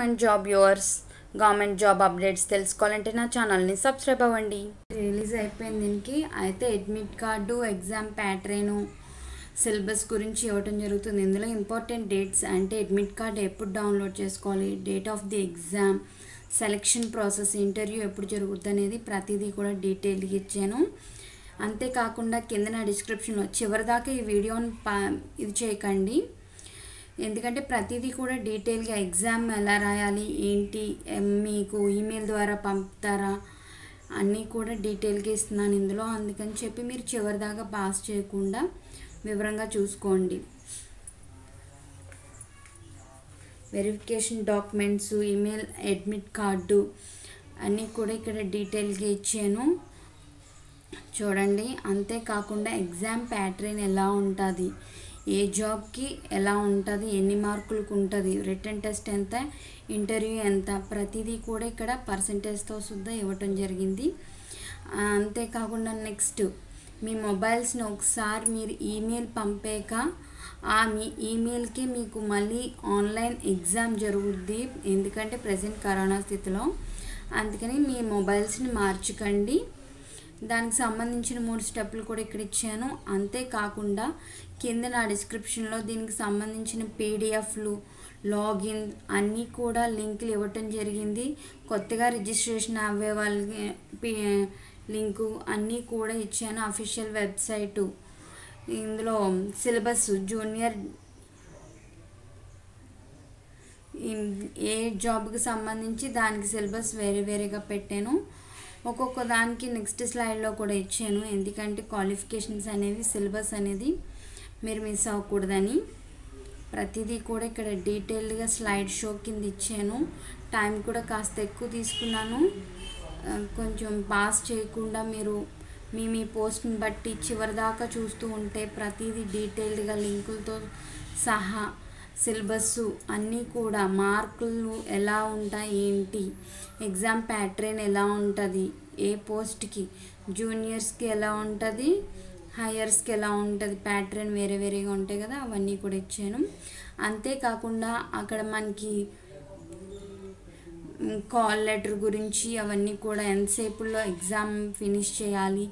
Government job yours government job updates తెలుసుకోవాలంటే నా ఛానల్ని సబ్స్క్రైబ్ అవ్వండి. రిలీజ్ అయిపోయింది దీనికి అయితే admit card exam pattern syllabus గురించి ఇవ్వటం జరుగుతుంది. ఇందులో ఇంపార్టెంట్ డేట్స్ అంటే అడ్మిట్ కార్డ్ ఎప్పుడు డౌన్లోడ్ చేసుకోవాలి date of the exam selection process interview ఎప్పుడు జరుగుతుంది అనేది ప్రతిదీ కూడా డీటెయిల్గా ఇచ్చాను. అంతేకాకుండా కింద నా డిస్క్రిప్షన్లో చివరిదాకా ఈ వీడియోని పా ఇది చేయకండి. ఎందుకంటే ప్రతిదీ కూడా డీటెయిల్గా ఎగ్జామ్ ఎలా రాయాలి ఏంటి మీకు ఈమెయిల్ ద్వారా పంపుతారా అన్నీ కూడా డీటెయిల్గా ఇస్తున్నాను ఇందులో. అందుకని చెప్పి మీరు చివరిదాకా పాస్ చేయకుండా వివరంగా చూసుకోండి. Verification documents email admit card అన్నీ కూడా ఇక్కడ డీటెయిల్గా ఇచ్చాను. చూడండి అంతేకాకుండా ఎగ్జామ్ ప్యాటర్న్ ఎలా ఉంటుంది ఏ జాబ్కి ఎలా ఉంటుంది ఎన్ని మార్కులకు ఉంటుంది రిటర్న్ టెస్ట్ ఎంత ఇంటర్వ్యూ ఎంత ప్రతిదీ కూడా ఇక్కడ పర్సంటేజ్తో సుద్ధా ఇవ్వటం జరిగింది. అంతేకాకుండా నెక్స్ట్ మీ మొబైల్స్ని ఒకసారి మీరు ఈమెయిల్ పంపాక ఆ మీ ఈమెయిల్కి మీకు మళ్ళీ ఆన్లైన్ ఎగ్జామ్ జరుగుద్ది ఎందుకంటే ప్రజెంట్ కరోనా స్థితిలో. అందుకని మీ మొబైల్స్ని మార్చుకండి. దానికి సంబంధించిన మూడు స్టెప్పులు కూడా ఇక్కడ ఇచ్చాను. అంతేకాకుండా కింద నా డిస్క్రిప్షన్లో దీనికి సంబంధించిన పీడిఎఫ్లు లాగిన్ అన్నీ కూడా లింకులు ఇవ్వటం జరిగింది. కొత్తగా రిజిస్ట్రేషన్ అవ్వే వాళ్ళకి లింకు అన్నీ కూడా ఇచ్చాను అఫీషియల్ వెబ్సైటు. ఇందులో సిలబస్ జూనియర్ ఏ జాబ్కి సంబంధించి దానికి సిలబస్ వేరే వేరేగా పెట్టాను. ఒక్కొక్క దానికి నెక్స్ట్ స్లైడ్లో కూడా ఇచ్చాను. ఎందుకంటే క్వాలిఫికేషన్స్ అనేవి సిలబస్ అనేది మీరు మిస్ అవ్వకూడదని. ప్రతిదీ కూడా ఇక్కడ డీటెయిల్డ్గా స్లైడ్ షో కింద ఇచ్చాను. టైం కూడా కాస్త ఎక్కువ తీసుకున్నాను. కొంచెం పాస్ చేయకుండా మీరు మీ మీ పోస్ట్ని బట్టి చివరిదాకా చూస్తూ ఉంటే ప్రతిదీ డీటెయిల్డ్గా లింకులతో సహా సిలబస్ అన్నీ కూడా మార్కులు ఎలా ఉంటాయి ఏంటి? ఎగ్జామ్ ప్యాటర్న్ ఎలా ఉంటుంది? ఏ పోస్ట్కి? జూనియర్స్కి ఎలా ఉంటుంది? హయ్యర్స్కి ఎలా ఉంటుంది? ప్యాటర్న్ వేరే వేరేగా ఉంటాయి కదా అవన్నీ కూడా ఇచ్చాను. అంతేకాకుండా అక్కడ మనకి కాల్ లెటర్ గురించి అవన్నీ కూడా ఎంతసేపులో ఎగ్జామ్ ఫినిష్ చేయాలి?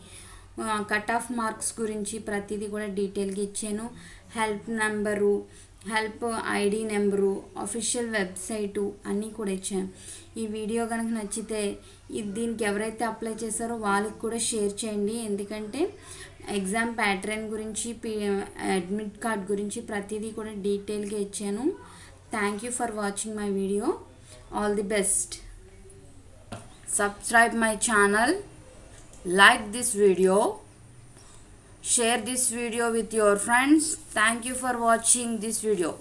కట్ ఆఫ్ మార్క్స్ గురించి ప్రతిదీ కూడా డీటెయిల్గా ఇచ్చాను. Help number help ID number official website అన్నీ కూడా ఇచ్చాను. ఈ వీడియో కనుక నచ్చితే ఇది దీనికి ఎవరైతే అప్లై చేశారో వాళ్ళకి కూడా షేర్ చేయండి. ఎందుకంటే ఎగ్జామ్ ప్యాటర్న్ గురించి పి అడ్మిట్ కార్డ్ గురించి ప్రతిదీ కూడా డీటెయిల్గా ఇచ్చాను. Thank you for watching my video. All the best. Subscribe my channel. Like this video. Share this video with your friends. Thank you for watching this video